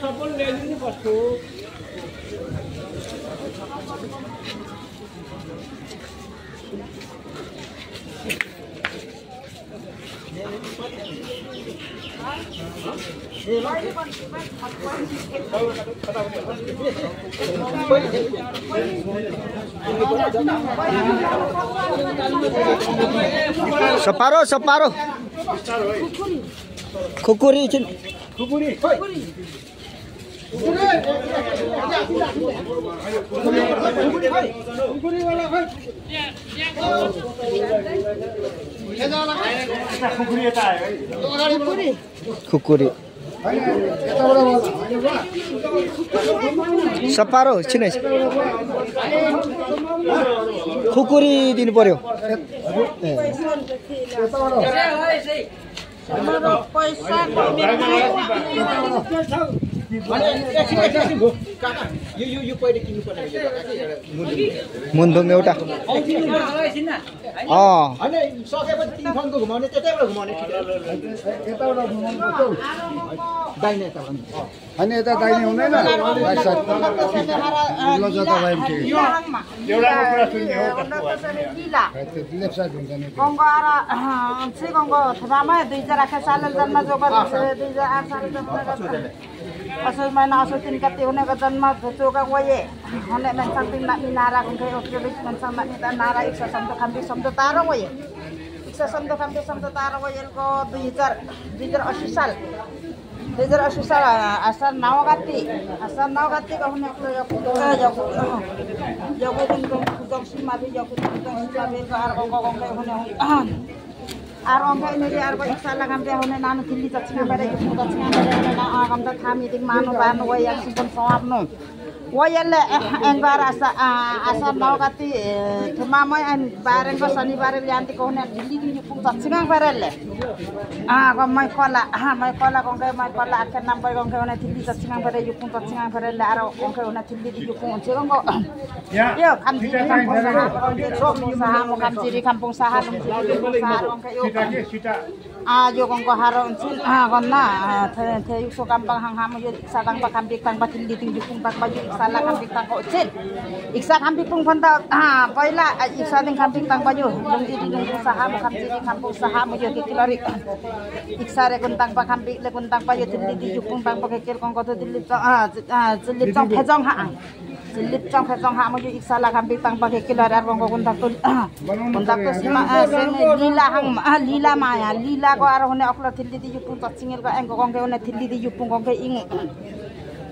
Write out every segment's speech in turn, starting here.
चप्पल ल्याइदिनु कस्तो सप्ारो छपारो खुकुरी। खुकुरी। सफा रहन खुकुरी दिनु पर्यो। पैसा यो यो यो पहिले किन्नु पर्ने मुन्धुम एउटा अँ होइन सकेपछि तिन फन्को घुमाउने त्यतैबाट घुमाउने दाहिने यताबाट होइन यता दाहिने हुँदैन राइट साइड ल जता भए पनि ठिकै लेफ्ट साइड हुन्छ नि गङ्गो आएर चाहिँ गङ्गो थुपामा दुई हजार आठ साल जन्म जोग दुई हजार आठ साल जन्म असोज महिना असोज तिन गति हुनेको जन्म चोका गए हुने मान्छे तिन नानी नारा हुन्थे ओकेलिस मान्छे नानी त नारा इच्छा खाम्ती शब्द तारो गए इच्छा शब्द खाम्ती शब्द तारो गएको दुई हजार दुई हजार असी साल दुई हजार असी साल आसार नौ नौ हुने अर्को हुने अरू अङ्की अर्को इच्छा लगाउँदै नानु ना दक्षिण गरेर दक्षिण गरेर थामिदेखि मानु भानु भइहाल्छु पनि सहर्नु wayale en eh, eh, bar asa eh, asa nogati tumamoy en baren ko sanibare lianti ko ne dilli ni pu tat singang barelle ah ko mai kola ah mai kola ko ngai mau kola akan number ko ngai ona tilli tat singang bare yu pu tat singang barelle ara ko ngai ona tilli yu pu yo di kampung saha kampung kampung ajo kong ko haro unsin ah kon na the the yuso kampang hang hamo yun sa kang pakambik pang patin di ting jukung pang patin sala kambik pang ko iksa kambik pang panta ah paila iksa ding kambik pang payo lung di ting usaha mo kam di sa usaha mo yun kikilari iksa re kuntang pa kambik le kuntang payo tin di ting jukung pang pakikir kong ko to dilit ah ah dilit tong pejong ha silit chong khe chong hamu ju iksa la kambi tang pake kilar ar tu tu sima sen lila hang ma lila maya lila अब आउँदा जुपुर तत्काइगो गोकेदिङ गोके इङ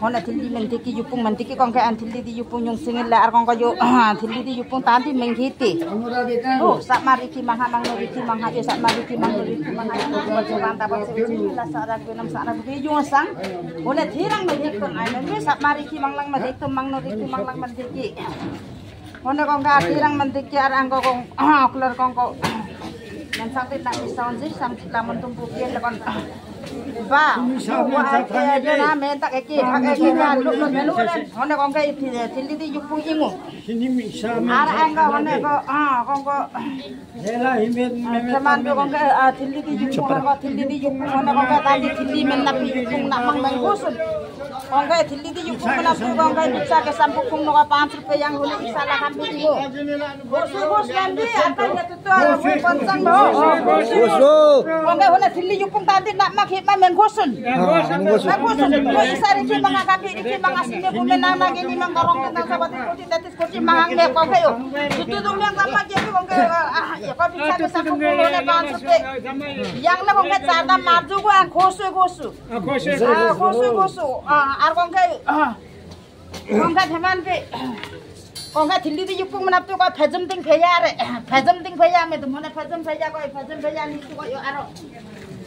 hona tinggi mentiki yupung mentiki kong ke di yupung yung singil la ar kong ko yo ah, di yupung tanti menghiti oh sak mari ki mangha mang no ki mangha yo sak mari ki mangha ki mangha ko jo kan ta pas ki la sak ra kenam sak ra ki yung sang. Hona thirang ma dik ai men sak mari ki manglang ma dik ton mang no ki manglang ma dik ki hona kong ka ar ang kong klor kong ko dan sampai tak bisa onzir sampai lamun tumpukin lekon ba wa ake dena me tak eki hak eki na lu lu melu len kan. hone kongke ithi de sindi di yupu ingu. Sindi mi sama. Ara angga hone ko ah kongko. Hela himet me me teman ko kongke sindi di yupu kongko ah, sindi di yupu hone kongke tadi sindi men na pi yupu na mang mang kusun kongke sindi di yupu na pu kongke bisa. ke sampu kung noka pam rupiah yang hone bisa lah kampu ingu bosu bos kandi apa ya tutu ada pun konsang bo bosu kongke hone sindi yupu tadi nak mak hikmah menggosen. Menggosen. Ko isari ci di ci yang lama Ah. Ah menap tu kau fajem ting faya re, fajem ting faya me mana fajem faya kau fajem faya ni kau yo aro.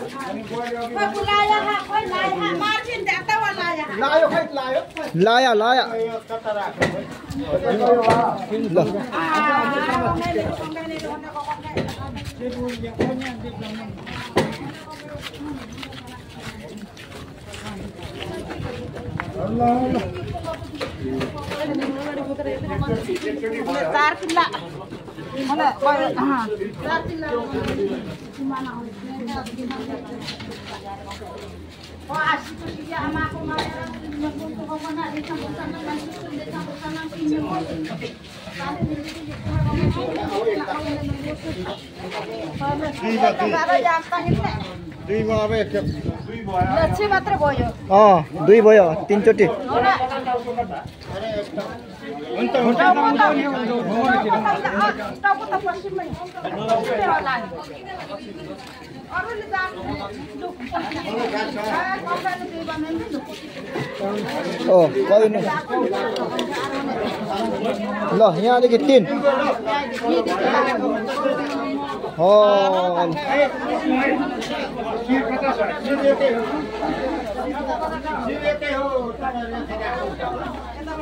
mana kau चार किल्ला di mana gimana Oh asyik tuh si sama aku दुई भयो तिनचोटि Đâu có tao, đâu có tao dạ, đâu có tao xin mình. Không thể hỏi lại. Ồ, có in này. Lò nha đi cái tin. Ồ.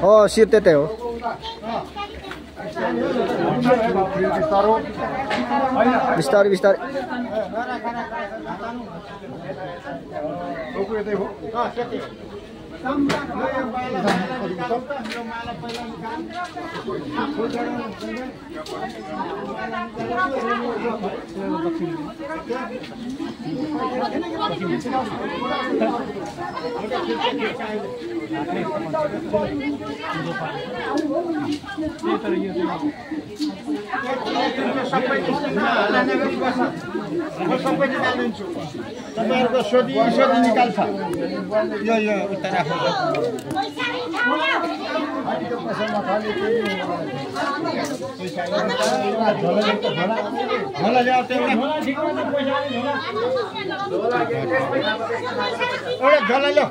Ồ, siết tê tê. बिस्तारै बिस्तारै म सबै निकालिदिन्छु तपाईँहरूको सोधी सोधी निकाल्छ यो यो उता एउटा झोला ल्याऊ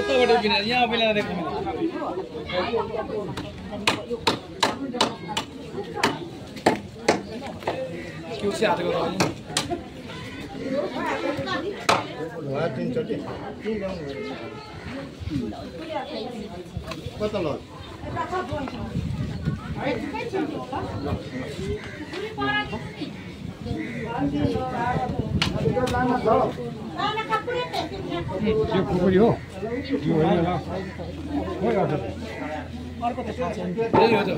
उताबाट किनेर यहाँ पहिला देखाउने क्युसी हातको तिनचोटि कता ल यो खुकुरी हो यो होइन ल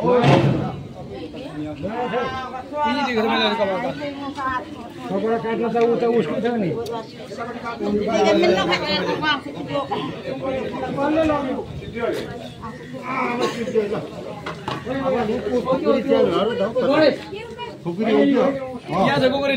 खोइ हजुर त्यही हो त यिनी दिएको छ मैले कपाल त कपडा काट्न त ऊ त उसको नि खुकुरी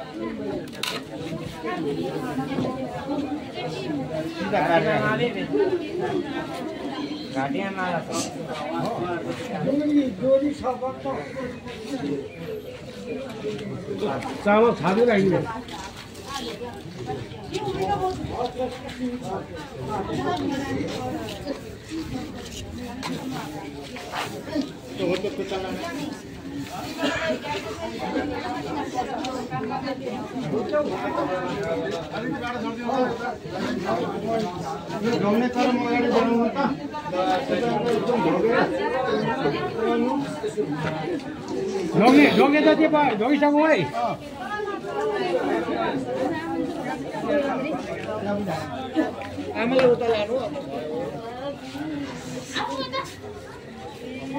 चामल छानु राखिदिनु ढोगे ढोगे त त्यो है आमाले उता लानु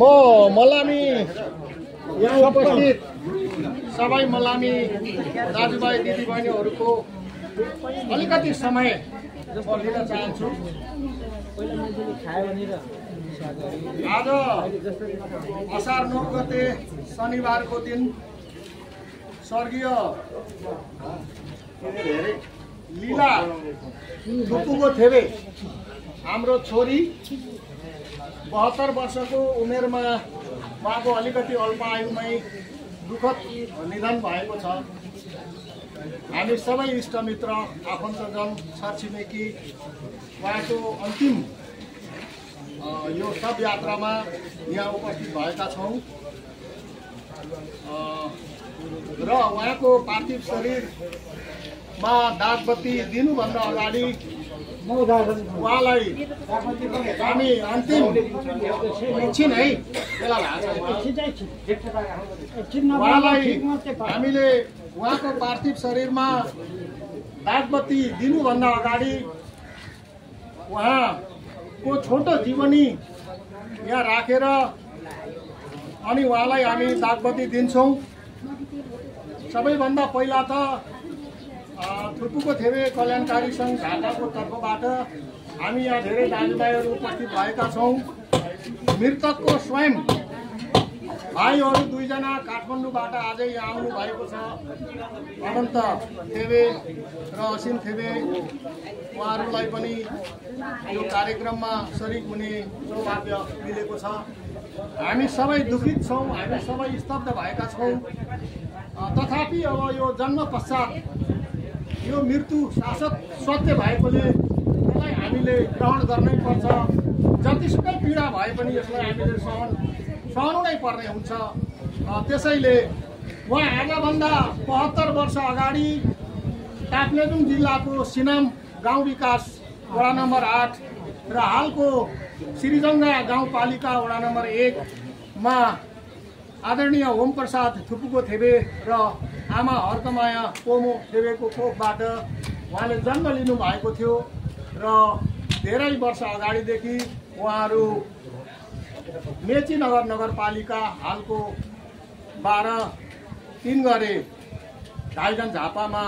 म मलामी यहाँ उपस्थित सबै मलामी दाजुभाइ दिदीबहिनीहरूको अलिकति समय म लिन चाहन्छु। आज असार नौ गते शनिबारको दिन स्वर्गीय लीला थुप्पुको थेबे हाम्रो छोरी बहत्तर वर्षको उमेरमा उहाँको अलिकति अल्प आयुमै दुःखद निधन भएको छ। हामी सबै इष्टमित्र आफन्तजन छरछिमेकी उहाँको अन्तिम यो सब यात्रामा यहाँ उपस्थित भएका छौँ। र उहाँको पार्थिव शरीरमा दागबत्ती दिनुभन्दा अगाडि उहाँलाई हामी अन्तिम एकछिन है। उहाँलाई हामीले उहाँको पार्थिव शरीरमा दागबत्ती दिनुभन्दा अगाडि उहाँको छोटो जीवनी यहाँ राखेर अनि उहाँलाई हामी दागबत्ती दिन्छौँ। सबैभन्दा पहिला त थुप्पुको थेवे कल्याणकारी सङ्घ ढाकाको तर्फबाट हामी यहाँ धेरै दाजुभाइहरू उपस्थित भएका छौँ। मृतकको स्वयं भाइहरू दुईजना काठमाडौँबाट आजै यहाँ आउनु भएको छ। अनन्त थेवे र असिम थेवे उहाँहरूलाई पनि यो कार्यक्रममा सरिक हुने सौभाग्य मिलेको छ। हामी सबै दुखित छौँ हामी सबै स्तब्ध भएका छौँ। तथापि अब यो जन्म पश्चात यो मृत्यु शासक सत्य भएकोले यसलाई हामीले ग्रहण गर्नै पर्छ। जतिसुकै पीडा भए पनि यसलाई हामीले सहन सहनु नै पर्ने हुन्छ। त्यसैले उहाँ आजभन्दा बहत्तर वर्ष अगाडि ताप्लेजुङ जिल्लाको सिनाम गाउँ विकास वडा नम्बर आठ र हालको श्रीजङ्गा गाउँपालिका वडा नम्बर एकमा आदरणीय ओम प्रसाद थुपुको थेबे र आमा हर्कमाया पोमो थेबेको कोखबाट उहाँले जन्म लिनुभएको थियो र धेरै वर्ष अगाडिदेखि उहाँहरू मेची नगर नगरपालिका हालको बाह्र तिन गरे ढाइजन झापामा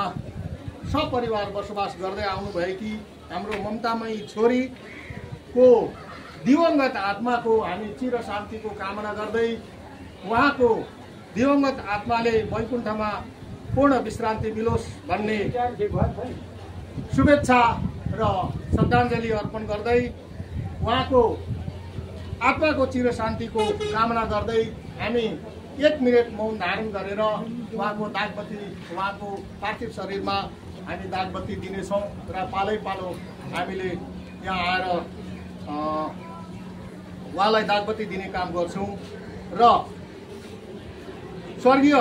सपरिवार बसोबास गर्दै आउनुभएकी हाम्रो ममतामयी छोरीको दिवंगत आत्माको हामी चिर शान्तिको कामना गर्दै उहाँको दिवंगत आत्माले वैकुण्ठमा पूर्ण विश्रान्ति मिलोस् भन्ने शुभेच्छा र श्रद्धाञ्जली अर्पण गर्दै उहाँको आत्माको चिर शान्तिको कामना गर्दै हामी एक मिनट मौन धारण गरेर उहाँको दागबत्ती उहाँको पार्थिव शरीरमा हामी दागबत्ती दिनेछौँ र पालै पालो हामीले यहाँ आएर उहाँलाई दागबत्ती दिने काम गर्छौँ र स्वर्गीय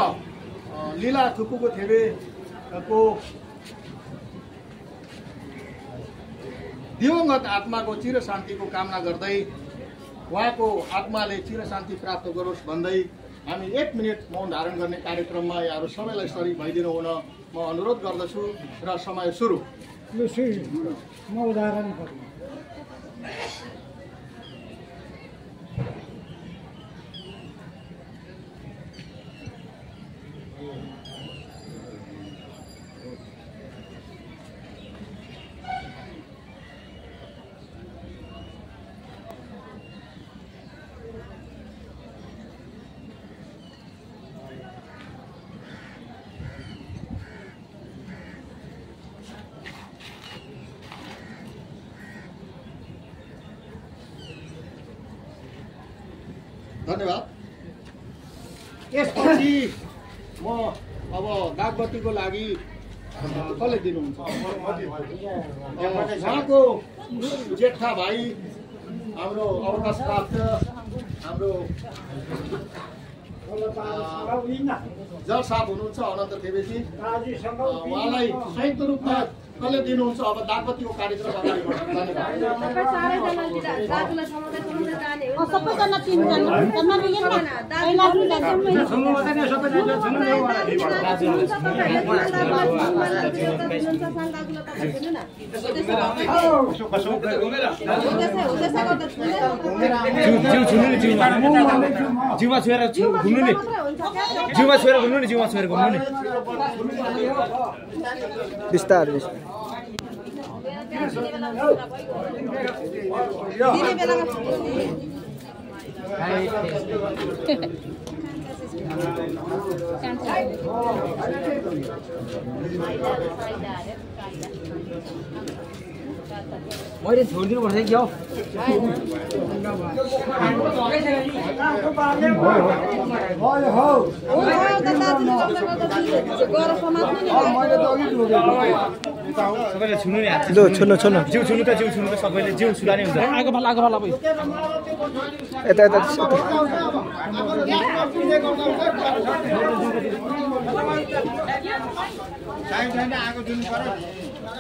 लीला थुप्पुको थेबेको दिवंगत आत्माको चिर शान्तिको कामना गर्दै उहाँको आत्माले चिर शान्ति प्राप्त गरोस् भन्दै हामी एक मिनट मौन धारण गर्ने कार्यक्रममा यहाँहरू सबैलाई सरी भइदिनु हुन म अनुरोध गर्दछु र समय सुरु। म उदाहरण गर्छु धन्यवाद यसपछि म अब दागबत्तीको लागि कसले दिनुहुन्छ? उहाँको जेठा भाइ हाम्रो अवकाश प्राप्त हाम्रो जज साहब हुनुहुन्छ अनन्त अ, उहाँलाई संयुक्त रूपमा कसले दिनुहुन्छ अब दागबत्तीको कार्यक्रम अगाडि जिउमा छोएर घुम्नु नि जिउमा छोएर घुम्नु नि जिउमा छोएर घुम्नु नि बिस्तारै बिस्तारै दिने बेलामा मैले छोडिदिनु पर्छ कि हौ नि सबैले छुनु नि हात लु छुनु छुनु जिउ छुनु त जिउ छुनु त सबैले जिउ छुलाने हुन्छ आगो फाल आगो फाल अब यता यता यता।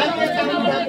आदि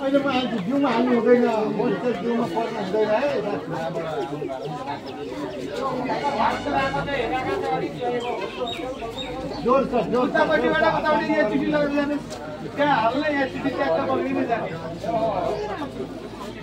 अहिले म आज जिउमा हाल्नु हुँदैन चाहिँ जिउमा पर्नु हुँदैन है जोर छ जोर त्यहाँ हाल्ने यहाँ चिठी त्यहाँ जाने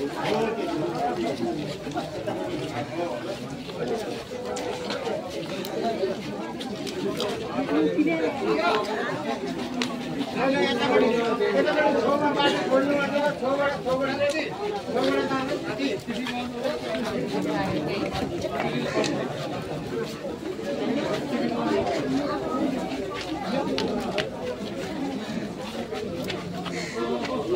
यो यहाँबाट एता मैले सोमा पार्टी खोल्नु भनेको छौबाट खोबडले नि सो भने गर्नु